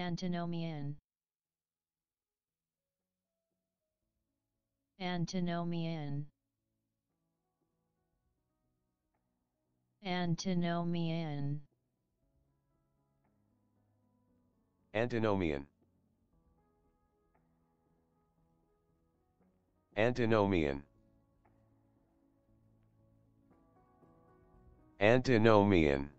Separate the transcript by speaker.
Speaker 1: Antinomian Antinomian Antinomian
Speaker 2: Antinomian. Antinomian. Antinomian.